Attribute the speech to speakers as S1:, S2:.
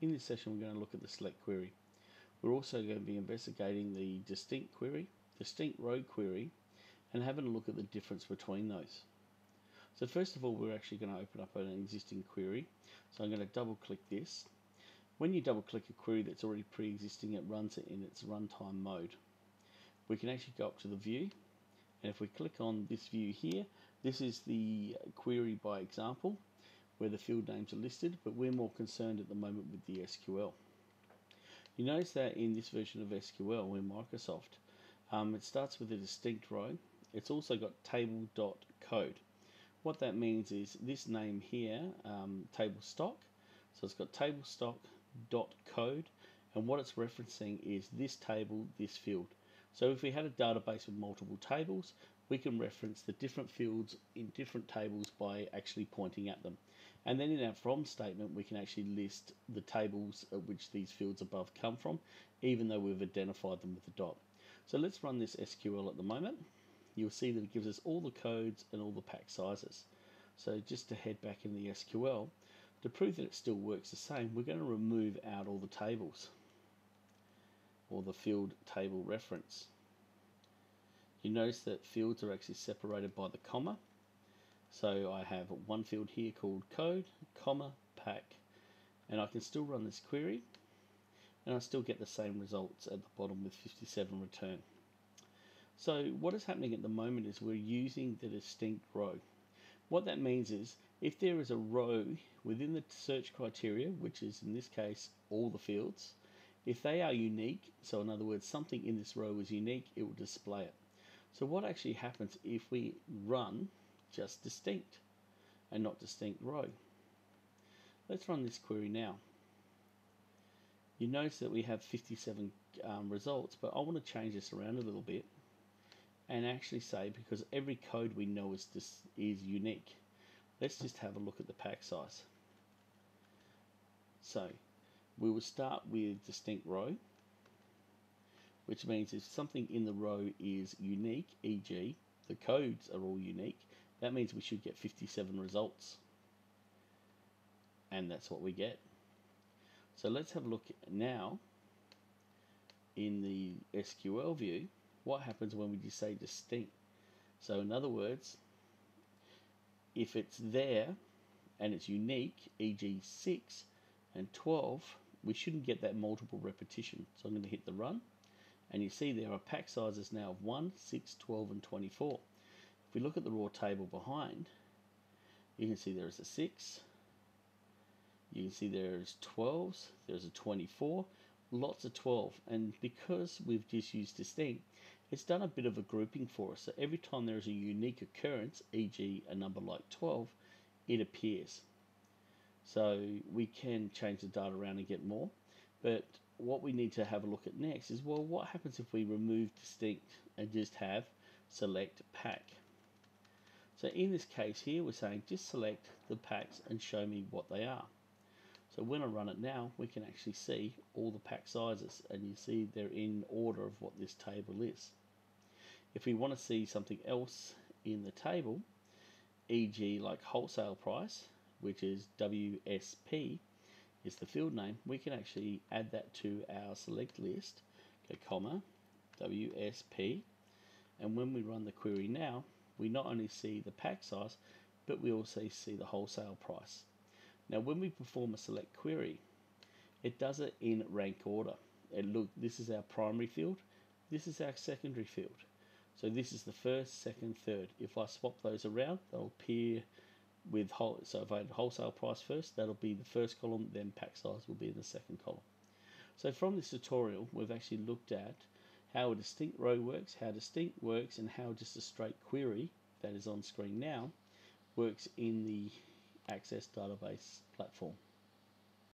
S1: In this session we're going to look at the select query. We're also going to be investigating the distinct query, distinct row query, and having a look at the difference between those. So first of all, we're actually going to open up an existing query. So I'm going to double click this. When you double click a query that's already pre-existing, it runs it in its runtime mode. We can actually go up to the view, and if we click on this view here, this is the query by example where the field names are listed, but we're more concerned at the moment with the SQL. You notice that in this version of SQL in Microsoft, um, it starts with a distinct row. It's also got table.code. What that means is this name here, um, table stock, so it's got table stock dot code, and what it's referencing is this table, this field. So if we had a database with multiple tables, we can reference the different fields in different tables by actually pointing at them. And then in our from statement, we can actually list the tables at which these fields above come from, even though we've identified them with a dot. So let's run this SQL at the moment. You'll see that it gives us all the codes and all the pack sizes. So just to head back in the SQL, to prove that it still works the same, we're going to remove out all the tables or the field table reference. You notice that fields are actually separated by the comma. So I have one field here called code, comma, pack, and I can still run this query and I still get the same results at the bottom with 57 return. So what is happening at the moment is we're using the distinct row. What that means is if there is a row within the search criteria, which is in this case all the fields, if they are unique, so in other words something in this row is unique, it will display it. So what actually happens if we run just distinct and not distinct row? Let's run this query now. You notice that we have 57 um, results, but I want to change this around a little bit and actually say because every code we know is this is unique. Let's just have a look at the pack size. So we will start with distinct row which means if something in the row is unique, e.g. the codes are all unique, that means we should get 57 results. And that's what we get. So let's have a look now in the SQL view, what happens when we just say distinct. So in other words, if it's there and it's unique, e.g. 6 and 12, we shouldn't get that multiple repetition. So I'm going to hit the run and you see there are pack sizes now of 1, 6, 12 and 24. We look at the raw table behind, you can see there is a 6, you can see there's 12s, there's a 24, lots of 12 and because we've just used distinct it's done a bit of a grouping for us. So every time there is a unique occurrence e.g. a number like 12 it appears. So we can change the data around and get more. But what we need to have a look at next is well what happens if we remove distinct and just have select pack so in this case here we're saying just select the packs and show me what they are so when I run it now we can actually see all the pack sizes and you see they're in order of what this table is if we want to see something else in the table e.g. like wholesale price which is WSP is the field name, we can actually add that to our select list, go comma, WSP, and when we run the query now, we not only see the pack size, but we also see the wholesale price. Now when we perform a select query, it does it in rank order. And look, this is our primary field, this is our secondary field. So this is the first, second, third. If I swap those around, they'll appear with whole, so if I had wholesale price first, that'll be the first column, then pack size will be in the second column. So from this tutorial, we've actually looked at how a distinct row works, how distinct works, and how just a straight query that is on screen now works in the Access database platform.